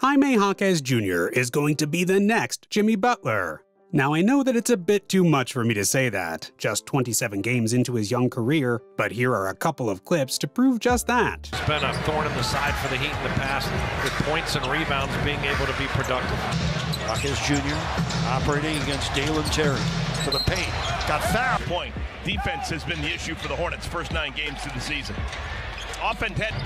Jaime Jaquez Jr. is going to be the next Jimmy Butler. Now, I know that it's a bit too much for me to say that, just 27 games into his young career, but here are a couple of clips to prove just that. It's been a thorn in the side for the Heat in the past, with points and rebounds being able to be productive. Jaquez Jr. operating against Dalen Terry to the paint. Got foul. Point. Defense has been the issue for the Hornets first nine games of the season. Offense head.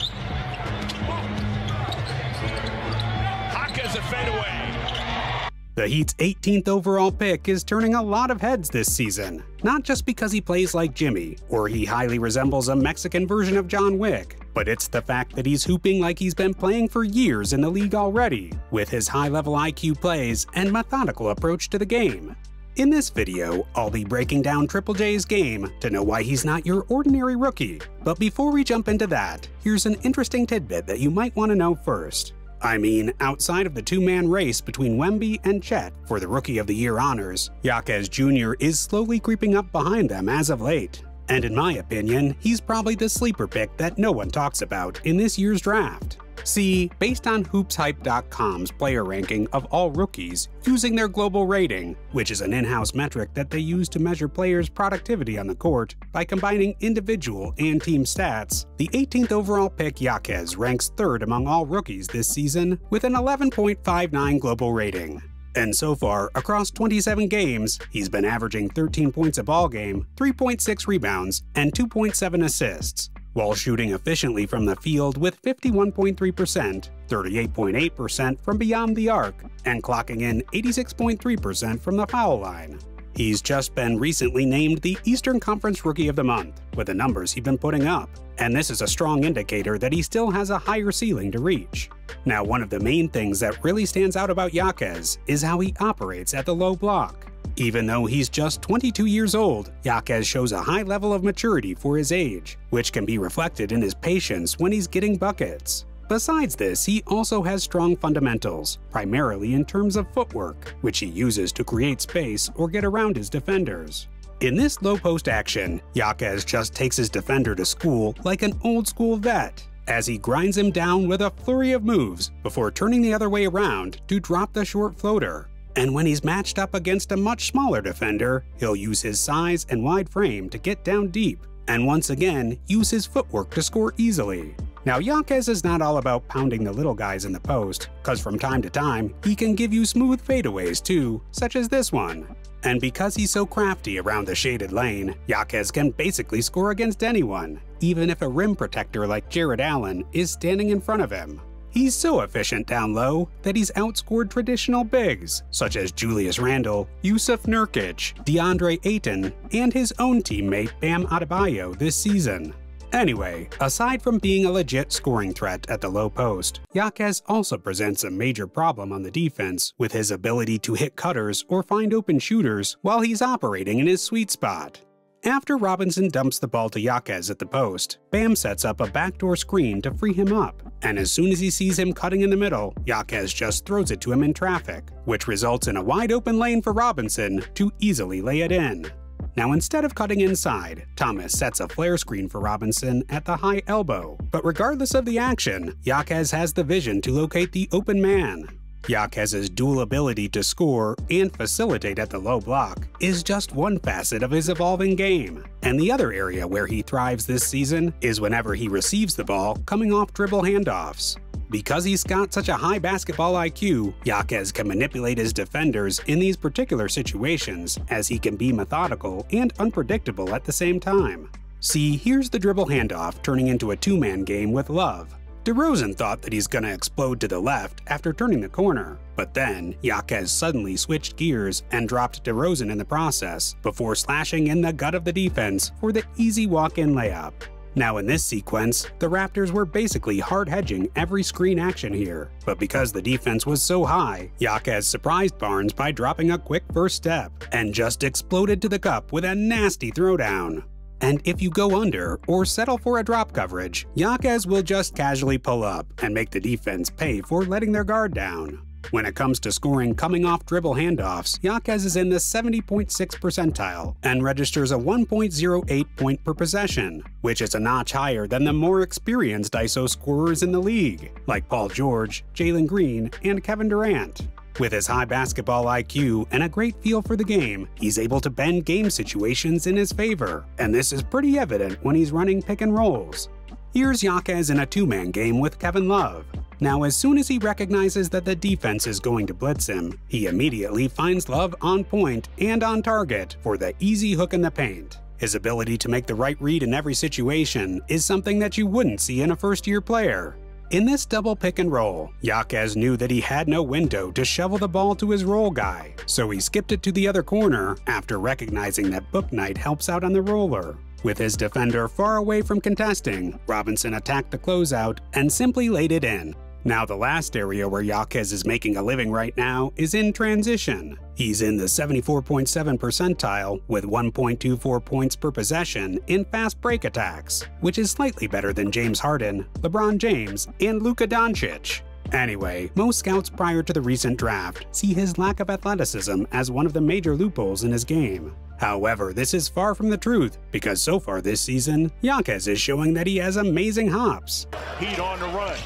A fadeaway. The Heat's 18th overall pick is turning a lot of heads this season, not just because he plays like Jimmy, or he highly resembles a Mexican version of John Wick, but it's the fact that he's hooping like he's been playing for years in the league already, with his high-level IQ plays and methodical approach to the game. In this video, I'll be breaking down Triple J's game to know why he's not your ordinary rookie. But before we jump into that, here's an interesting tidbit that you might want to know first. I mean, outside of the two-man race between Wemby and Chet for the Rookie of the Year honors, Jaquez Jr. is slowly creeping up behind them as of late. And in my opinion, he's probably the sleeper pick that no one talks about in this year's draft. See, based on HoopsHype.com's player ranking of all rookies using their global rating, which is an in-house metric that they use to measure players' productivity on the court by combining individual and team stats, the 18th overall pick Jaquez ranks third among all rookies this season with an 11.59 global rating. And so far, across 27 games, he's been averaging 13 points a ball game, 3.6 rebounds, and 2.7 assists, while shooting efficiently from the field with 51.3%, 38.8% from beyond the arc, and clocking in 86.3% from the foul line. He's just been recently named the Eastern Conference Rookie of the Month, with the numbers he's been putting up, and this is a strong indicator that he still has a higher ceiling to reach. Now, one of the main things that really stands out about Jaquez is how he operates at the low block. Even though he's just 22 years old, Jaquez shows a high level of maturity for his age, which can be reflected in his patience when he's getting buckets. Besides this, he also has strong fundamentals, primarily in terms of footwork, which he uses to create space or get around his defenders. In this low post action, Jaquez just takes his defender to school like an old school vet, as he grinds him down with a flurry of moves before turning the other way around to drop the short floater. And when he's matched up against a much smaller defender, he'll use his size and wide frame to get down deep, and once again, use his footwork to score easily. Now, Jaquez is not all about pounding the little guys in the post, cause from time to time, he can give you smooth fadeaways too, such as this one. And because he's so crafty around the shaded lane, Jaquez can basically score against anyone, even if a rim protector like Jarrett Allen is standing in front of him. He's so efficient down low that he's outscored traditional bigs, such as Julius Randle, Jusuf Nurkic, DeAndre Ayton, and his own teammate Bam Adebayo this season. Anyway, aside from being a legit scoring threat at the low post, Jaquez also presents a major problem on the defense with his ability to hit cutters or find open shooters while he's operating in his sweet spot. After Robinson dumps the ball to Jaquez at the post, Bam sets up a backdoor screen to free him up, and as soon as he sees him cutting in the middle, Jaquez just throws it to him in traffic, which results in a wide open lane for Robinson to easily lay it in. Now instead of cutting inside, Thomas sets a flare screen for Robinson at the high elbow, but regardless of the action, Jaquez has the vision to locate the open man, Jaquez's dual ability to score and facilitate at the low block is just one facet of his evolving game. And the other area where he thrives this season is whenever he receives the ball coming off dribble handoffs. Because he's got such a high basketball IQ, Jaquez can manipulate his defenders in these particular situations as he can be methodical and unpredictable at the same time. See, here's the dribble handoff turning into a two-man game with Love. DeRozan thought that he's gonna explode to the left after turning the corner, but then Jaquez suddenly switched gears and dropped DeRozan in the process before slashing in the gut of the defense for the easy walk-in layup. Now in this sequence, the Raptors were basically hard hedging every screen action here, but because the defense was so high, Jaquez surprised Barnes by dropping a quick first step and just exploded to the cup with a nasty throwdown. And if you go under or settle for a drop coverage, Jaquez will just casually pull up and make the defense pay for letting their guard down. When it comes to scoring coming off dribble handoffs, Jaquez is in the 70.6 percentile and registers a 1.08 point per possession, which is a notch higher than the more experienced ISO scorers in the league, like Paul George, Jalen Green, and Kevin Durant. With his high basketball IQ and a great feel for the game, he's able to bend game situations in his favor, and this is pretty evident when he's running pick and rolls. Here's Jaquez in a two-man game with Kevin Love. Now, as soon as he recognizes that the defense is going to blitz him, he immediately finds Love on point and on target for the easy hook in the paint. His ability to make the right read in every situation is something that you wouldn't see in a first-year player, in this double pick and roll, Jaquez knew that he had no window to shovel the ball to his roll guy, so he skipped it to the other corner after recognizing that Bouknight helps out on the roller. With his defender far away from contesting, Robinson attacked the closeout and simply laid it in. Now the last area where Jaquez is making a living right now is in transition. He's in the 74.7 percentile with 1.24 points per possession in fast break attacks, which is slightly better than James Harden, LeBron James, and Luka Doncic. Anyway, most scouts prior to the recent draft see his lack of athleticism as one of the major loopholes in his game. However, this is far from the truth, because so far this season, Jaquez is showing that he has amazing hops. Heat on the run.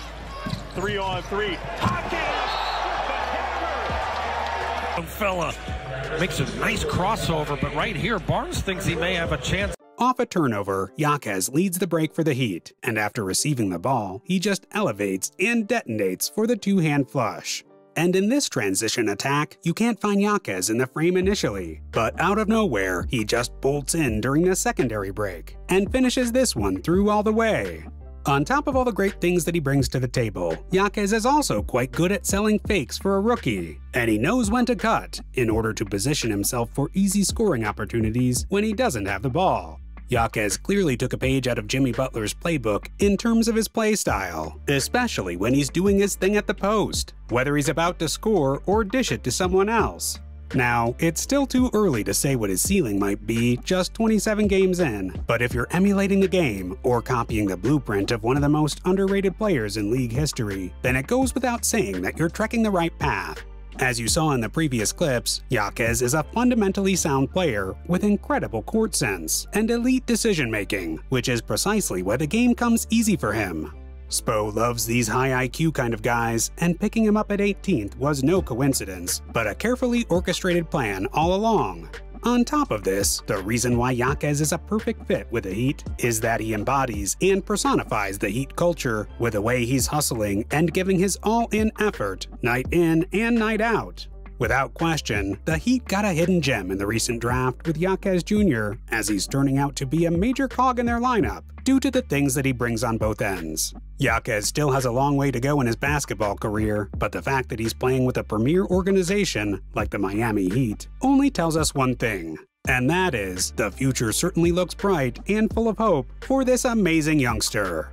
Three on three. Hawkins! Fella makes a nice crossover, but right here, Barnes thinks he may have a chance. Off a turnover, Jaquez leads the break for the Heat, and after receiving the ball, he just elevates and detonates for the two-hand flush. And in this transition attack, you can't find Jaquez in the frame initially, but out of nowhere, he just bolts in during the secondary break, and finishes this one through all the way. On top of all the great things that he brings to the table, Jaquez is also quite good at selling fakes for a rookie, and he knows when to cut in order to position himself for easy scoring opportunities when he doesn't have the ball. Jaquez clearly took a page out of Jimmy Butler's playbook in terms of his play style, especially when he's doing his thing at the post, whether he's about to score or dish it to someone else. Now, it's still too early to say what his ceiling might be just 27 games in, but if you're emulating the game or copying the blueprint of one of the most underrated players in league history, then it goes without saying that you're trekking the right path. As you saw in the previous clips, Jaquez is a fundamentally sound player with incredible court sense and elite decision making, which is precisely why the game comes easy for him. Spo loves these high IQ kind of guys, and picking him up at 18th was no coincidence, but a carefully orchestrated plan all along. On top of this, the reason why Jaquez is a perfect fit with the Heat is that he embodies and personifies the Heat culture with the way he's hustling and giving his all-in effort, night in and night out. Without question, the Heat got a hidden gem in the recent draft with Jaquez Jr., as he's turning out to be a major cog in their lineup due to the things that he brings on both ends. Jaquez still has a long way to go in his basketball career, but the fact that he's playing with a premier organization like the Miami Heat only tells us one thing. And that is, the future certainly looks bright and full of hope for this amazing youngster.